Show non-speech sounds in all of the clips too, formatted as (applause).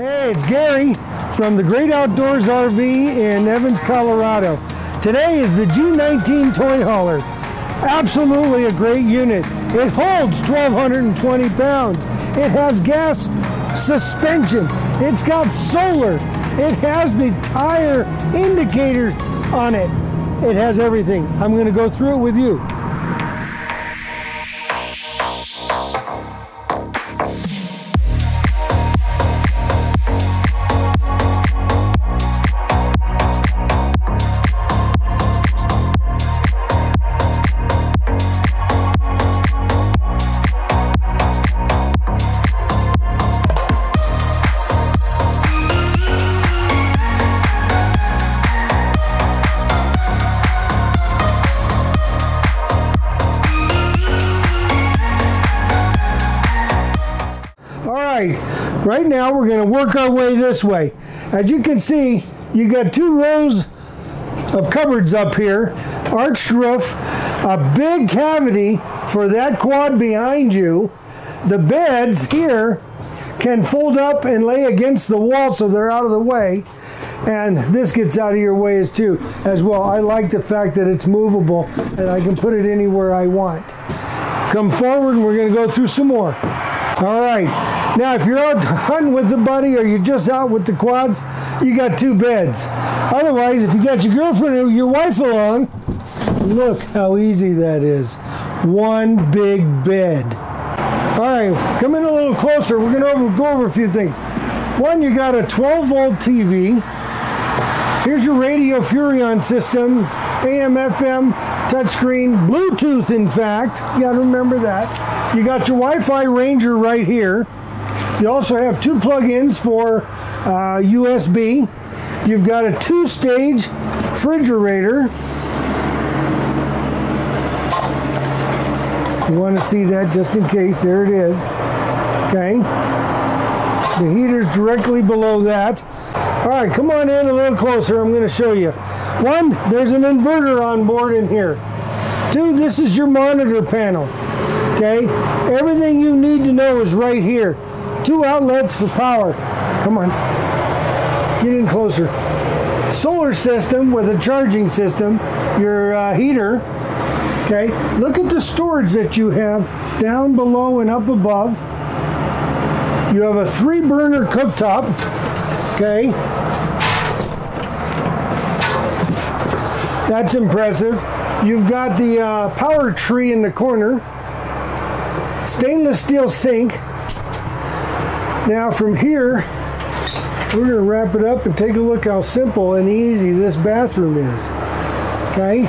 Hey, it's Gary from the Great Outdoors RV in Evans, Colorado. Today is the G19 toy hauler. Absolutely a great unit. It holds 1,220 pounds. It has gas suspension. It's got solar. It has the tire indicator on it. It has everything. I'm going to go through it with you. Right, right now we're going to work our way this way. As you can see, you got two rows of cupboards up here, arched roof, a big cavity for that quad behind you. The beds here can fold up and lay against the wall so they're out of the way. And this gets out of your way as too as well. I like the fact that it's movable and I can put it anywhere I want. Come forward and we're going to go through some more. All right. Now, if you're (laughs) out hunting with a buddy or you're just out with the quads, you got two beds. Otherwise, if you got your girlfriend or your wife along, look how easy that is. One big bed. All right, come in a little closer. We're going to go over a few things. One, you got a 12 volt TV. Here's your radio Furrion system, AM, FM, touchscreen, Bluetooth, in fact. You got to remember that. You got your Wi Fi Ranger right here. You also have two plug-ins for uh, USB. You've got a two-stage refrigerator. You want to see that just in case. There it is. Okay. The heater's directly below that. All right, come on in a little closer. I'm going to show you. One, there's an inverter on board in here. Two, this is your monitor panel. Okay, everything you need to know is right here two outlets for power. Come on, get in closer. Solar system with a charging system, your uh, heater. Okay, look at the storage that you have down below and up above. You have a three burner cooktop. Okay, that's impressive. You've got the uh, power tree in the corner, stainless steel sink, now from here, we're going to wrap it up and take a look how simple and easy this bathroom is. Okay?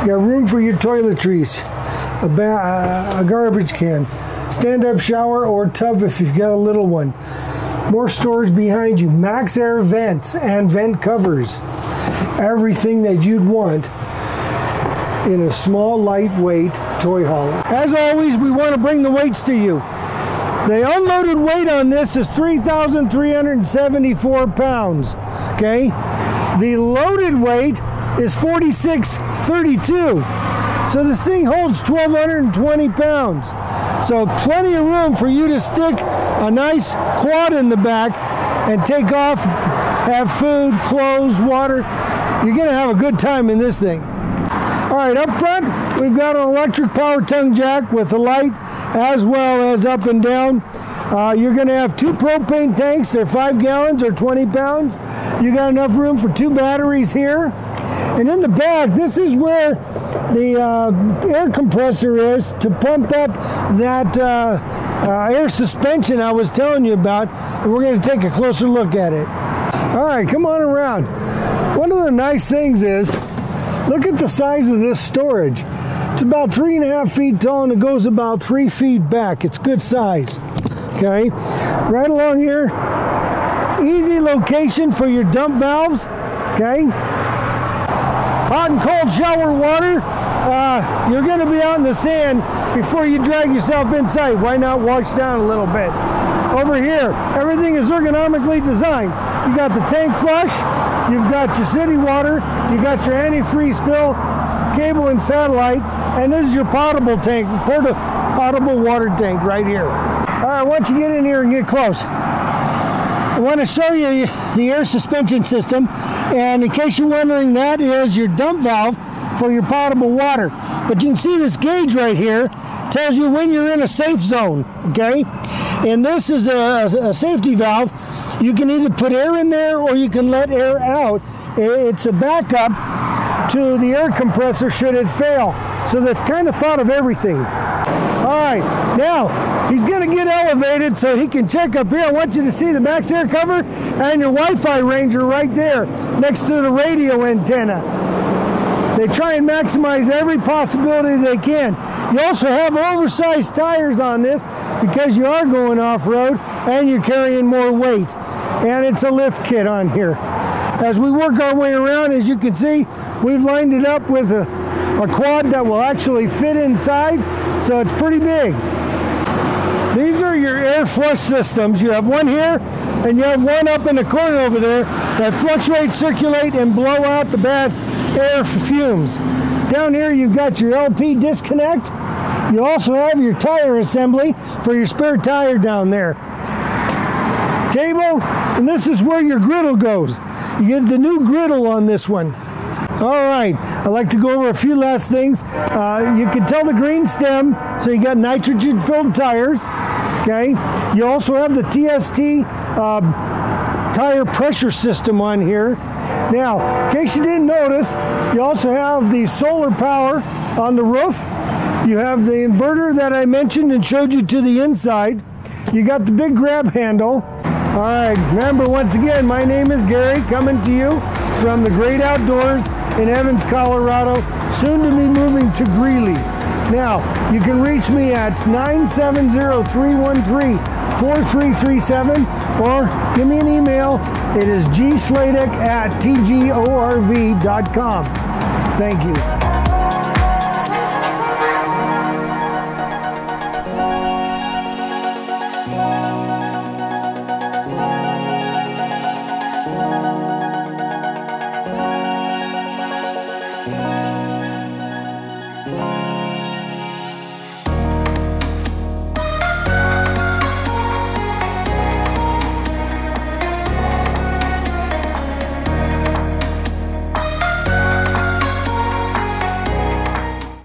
You got room for your toiletries, a, ba- a garbage can, stand-up shower or tub if you've got a little one. More storage behind you, MaxxAir vents and vent covers. Everything that you'd want in a small, lightweight toy hauler. As always, we want to bring the weights to you. The unloaded weight on this is 3,374 pounds. Okay? The loaded weight is 4632. So this thing holds 1,220 pounds. So plenty of room for you to stick a nice quad in the back and take off, have food, clothes, water. You're going to have a good time in this thing. All right, up front, we've got an electric power tongue jack with a light as well as up and down. Uh, you're going to have two propane tanks. They're five gallons or 20 pounds. You got enough room for two batteries here. And in the back, this is where the uh, air compressor is to pump up that uh, uh air suspension I was telling you about. And we're going to take a closer look at it. All right, come on around. One of the nice things is Look at the size of this storage. It's about three and a half feet tall and it goes about three feet back. It's good size. Okay, right along here, easy location for your dump valves. Okay, hot and cold shower water. Uh, you're going to be out in the sand before you drag yourself inside. Why not wash down a little bit? Over here, everything is ergonomically designed. You got the tank flush, you've got your city water, you've got your antifreeze spill cable and satellite, and this is your potable tank, portable potable water tank right here. All right, don't you get in here and get close? I want to show you the air suspension system, and in case you're wondering, that is your dump valve for your potable water. But you can see this gauge right here tells you when you're in a safe zone, okay? And this is a, a safety valve. You can either put air in there or you can let air out. It's a backup to the air compressor should it fail. So they've kind of thought of everything. All right, now he's going to get elevated so he can check up here. I want you to see the MaxxAir cover and your Wi-Fi ranger right there next to the radio antenna. They try and maximize every possibility they can. You also have oversized tires on this because you are going off-road and you're carrying more weight. And it's a lift kit on here. As we work our way around, as you can see, we've lined it up with a, a quad that will actually fit inside, so it's pretty big. These are your air flush systems. You have one here and you have one up in the corner over there that fluctuate, circulate, and blow out the bad air fumes. Down here you've got your LP disconnect. You also have your tire assembly for your spare tire down there. Table, and this is where your griddle goes. You get the new griddle on this one. All right, I'd like to go over a few last things. Uh, you can tell the green stem, so you got nitrogen filled tires. Okay, you also have the TST uh, tire pressure system on here. Now, in case you didn't notice, you also have the solar power on the roof. You have the inverter that I mentioned and showed you to the inside. You got the big grab handle. All right, remember once again, my name is Gary, coming to you from the great outdoors in Evans, Colorado, soon to be moving to Greeley. Now, you can reach me at 970-313-4337 or give me an email. It is gsladek at tgorv.com. Thank you.